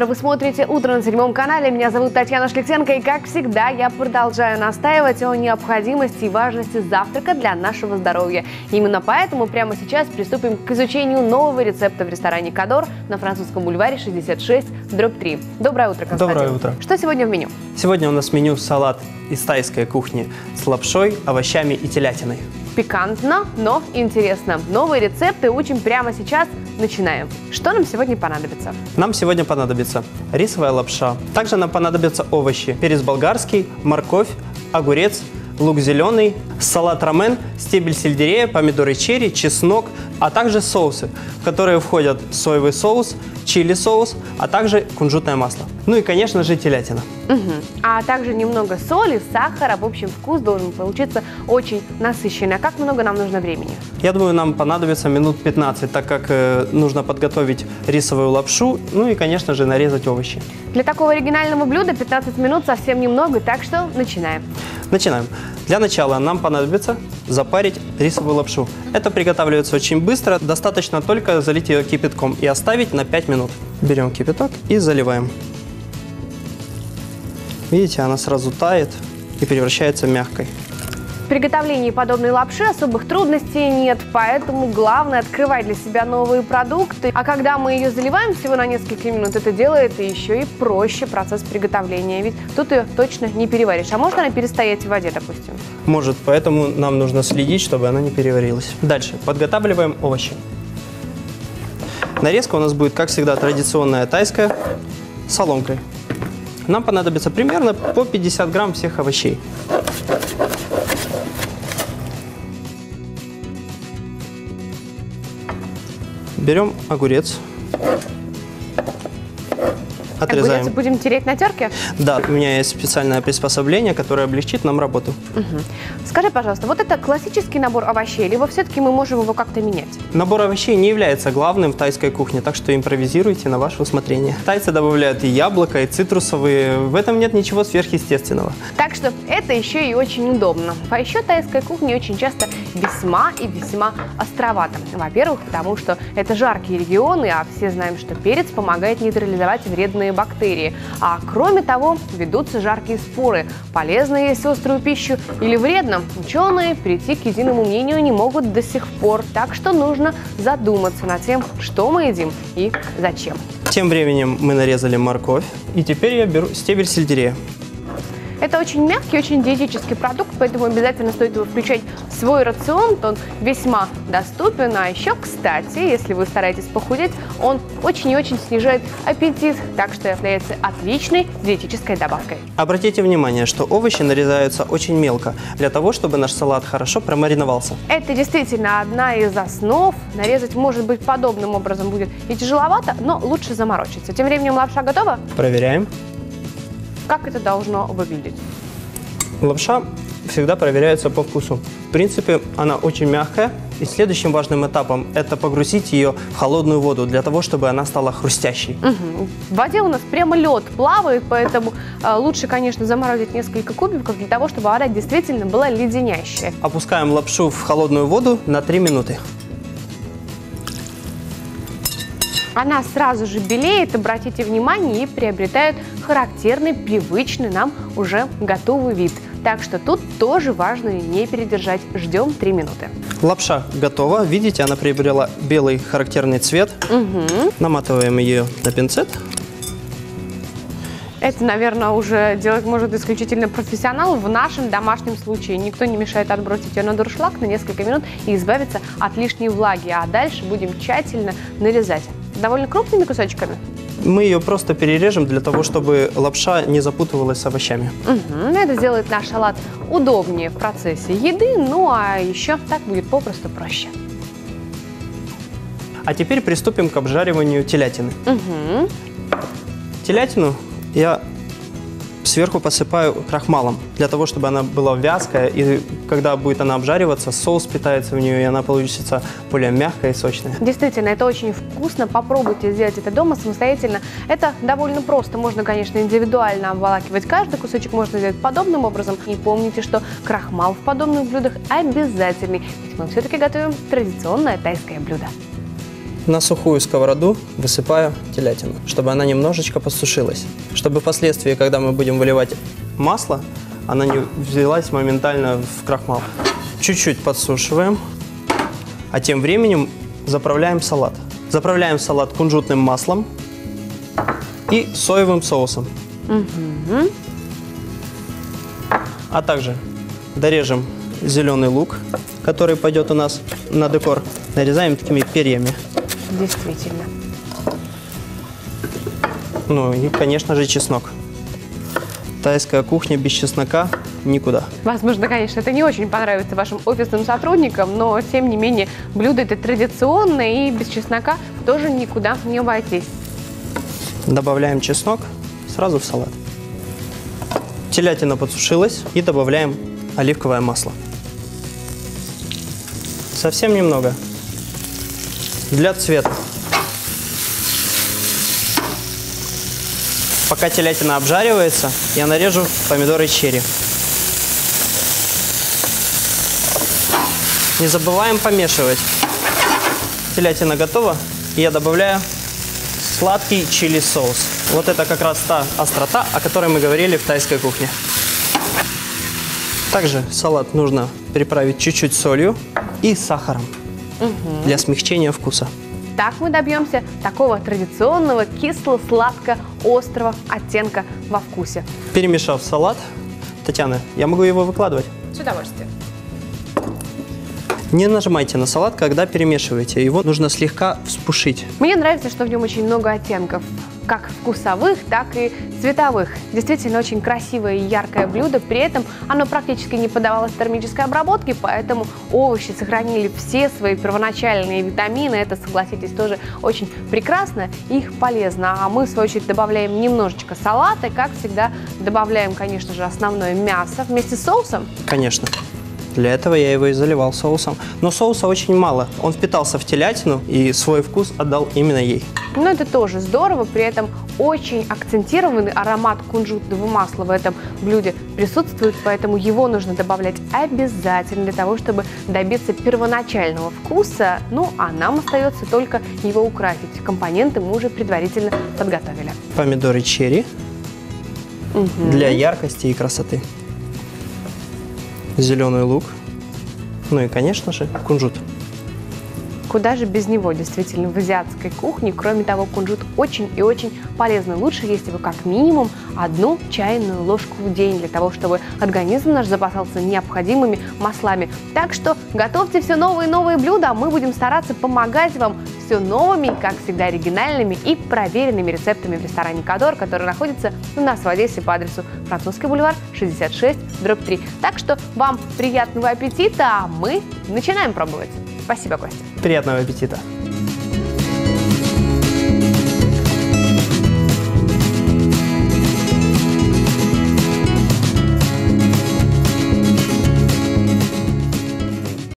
утро! Вы смотрите «Утро на седьмом канале». Меня зовут Татьяна Шлихтенко. И, как всегда, я продолжаю настаивать о необходимости и важности завтрака для нашего здоровья. Именно поэтому прямо сейчас приступим к изучению нового рецепта в ресторане «Кадор» на французском бульваре 66, дробь 3. Доброе утро, Константин. Доброе утро. Что сегодня в меню? Сегодня у нас меню салат из тайской кухни с лапшой, овощами и телятиной. Пикантно, но интересно. Новые рецепты учим прямо сейчас. Начинаем. Что нам сегодня понадобится? Нам сегодня понадобится рисовая лапша. Также нам понадобятся овощи. Перец болгарский, морковь, огурец, лук зеленый, салат рамен, стебель сельдерея, помидоры черри, чеснок, а также соусы, в которые входят соевый соус, чили соус, а также кунжутное масло. Ну и, конечно же, телятина. Мгм. А также немного соли, сахара. В общем, вкус должен получиться очень насыщенный. А как много нам нужно времени? Я думаю, нам понадобится минут 15, так как э, нужно подготовить рисовую лапшу, ну и, конечно же, нарезать овощи. Для такого оригинального блюда 15 минут совсем немного, так что начинаем. Начинаем. Для начала нам понадобится запарить рисовую лапшу. Это приготавливается очень быстро, достаточно только залить ее кипятком и оставить на 5 минут. Берем кипяток и заливаем. Видите, она сразу тает и превращается в мягкой. Приготовлении подобной лапши особых трудностей нет, поэтому главное открывать для себя новые продукты. А когда мы ее заливаем всего на несколько минут, это делает еще и проще процесс приготовления. Ведь тут ее точно не переваришь. А может она перестоять в воде, допустим? Может, поэтому нам нужно следить, чтобы она не переварилась. Дальше подготавливаем овощи. Нарезка у нас будет, как всегда, традиционная тайская, соломкой. Нам понадобится примерно по 50 грамм всех овощей. Берем огурец. Отрезаем. Огурец будем тереть на терке? Да, у меня есть специальное приспособление, которое облегчит нам работу. Скажи, пожалуйста, вот это классический набор овощей, либо все-таки мы можем его как-то менять? Набор овощей не является главным в тайской кухне, так что импровизируйте на ваше усмотрение. Тайцы добавляют и яблоко, и цитрусовые. В этом нет ничего сверхъестественного. Так что это еще и очень удобно. А еще тайская кухня очень часто весьма и весьма островата. Во-первых, потому что это жаркие регионы, а все знаем, что перец помогает нейтрализовать вредные бактерии. А кроме того, ведутся жаркие споры. Полезно есть острую пищу или вредно? Ученые прийти к единому мнению не могут до сих пор. Так что нужно задуматься над тем, что мы едим и зачем. Тем временем мы нарезали морковь, и теперь я беру стебель сельдерея. Это очень мягкий, очень диетический продукт, поэтому обязательно стоит его включать в свой рацион. Он весьма доступен. А еще, кстати, если вы стараетесь похудеть, он очень и очень снижает аппетит, так что является отличной диетической добавкой. Обратите внимание, что овощи нарезаются очень мелко, для того, чтобы наш салат хорошо промариновался. Это действительно одна из основ. Нарезать, может быть, подобным образом будет и тяжеловато, но лучше заморочиться. Тем временем лапша готова. Проверяем. Как это должно выглядеть? Лапша всегда проверяется по вкусу. В принципе, она очень мягкая. И следующим важным этапом – это погрузить ее в холодную воду, для того, чтобы она стала хрустящей. Мгм. В воде у нас прямо лед плавает, поэтому э, лучше, конечно, заморозить несколько кубиков для того, чтобы вода действительно была леденящая. Опускаем лапшу в холодную воду на 3 минуты. Она сразу же белеет, обратите внимание, и приобретает характерный, привычный нам уже готовый вид. Так что тут тоже важно не передержать. Ждем 3 минуты. Лапша готова. Видите, она приобрела белый характерный цвет. Наматываем ее на пинцет. Это, наверное, уже делать может исключительно профессионал. В нашем домашнем случае никто не мешает отбросить ее на дуршлаг на несколько минут и избавиться от лишней влаги. А дальше будем тщательно нарезать довольно крупными кусочками. Мы ее просто перережем для того, чтобы лапша не запутывалась с овощами. Мгм. Это сделает наш салат удобнее в процессе еды, ну а еще так будет попросту проще. А теперь приступим к обжариванию телятины. Мгм. Телятину я сверху посыпаю крахмалом, для того, чтобы она была вязкая, и когда будет она обжариваться, соус питается в нее, и она получится более мягкая и сочная. Действительно, это очень вкусно. Попробуйте сделать это дома самостоятельно. Это довольно просто. Можно, конечно, индивидуально обволакивать каждый кусочек. Можно сделать подобным образом. И помните, что крахмал в подобных блюдах обязательный. Ведь мы все-таки готовим традиционное тайское блюдо. На сухую сковороду высыпаю телятину, чтобы она немножечко подсушилась. Чтобы впоследствии, когда мы будем выливать масло, она не взялась моментально в крахмал. Чуть-чуть подсушиваем, а тем временем заправляем салат. Заправляем салат кунжутным маслом и соевым соусом. А также дорежем зеленый лук, который пойдет у нас на декор. Нарезаем такими перьями. Действительно. Ну и, конечно же, чеснок. Тайская кухня без чеснока никуда. Возможно, конечно, это не очень понравится вашим офисным сотрудникам, но, тем не менее, блюдо это традиционное и без чеснока тоже никуда не обойтись. Добавляем чеснок сразу в салат. Телятина подсушилась и добавляем оливковое масло. Совсем немного. Для цвета. Пока телятина обжаривается, я нарежу помидоры черри. Не забываем помешивать. Телятина готова, и я добавляю сладкий чили соус. Вот это как раз та острота, о которой мы говорили в тайской кухне. Также салат нужно приправить чуть-чуть солью и сахаром для смягчения вкуса. Так мы добьемся такого традиционного кисло-сладко-острого оттенка во вкусе. Перемешав салат, Татьяна, я могу его выкладывать? С удовольствием. Не нажимайте на салат, когда перемешиваете. Его нужно слегка вспушить. Мне нравится, что в нем очень много оттенков, как вкусовых, так и цветовых. Действительно очень красивое и яркое блюдо, при этом оно практически не поддавалось термической обработке, поэтому овощи сохранили все свои первоначальные витамины. Это, согласитесь, тоже очень прекрасно и полезно. А мы, в свою очередь, добавляем немножечко салата, как всегда, добавляем, конечно же, основное мясо вместе с соусом. Конечно. Для этого я его и заливал соусом. Но соуса очень мало. Он впитался в телятину и свой вкус отдал именно ей. Но это тоже здорово, при этом очень акцентированный аромат кунжутного масла в этом блюде присутствует, поэтому его нужно добавлять обязательно для того, чтобы добиться первоначального вкуса. Ну, а нам остается только его украсить. Компоненты мы уже предварительно подготовили. Помидоры черри для яркости и красоты. Зеленый лук. Ну и, конечно же, кунжут. Куда же без него, действительно, в азиатской кухне. Кроме того, кунжут очень и очень полезный. Лучше есть его как минимум одну чайную ложку в день, для того, чтобы организм наш запасался необходимыми маслами. Так что готовьте все новые и новые блюда, а мы будем стараться помогать вам все новыми, как всегда, оригинальными и проверенными рецептами в ресторане Кадор, который находится у нас в Одессе по адресу Французский бульвар 66, дробь 3. Так что вам приятного аппетита, а мы начинаем пробовать. Спасибо, Костя. Приятного аппетита!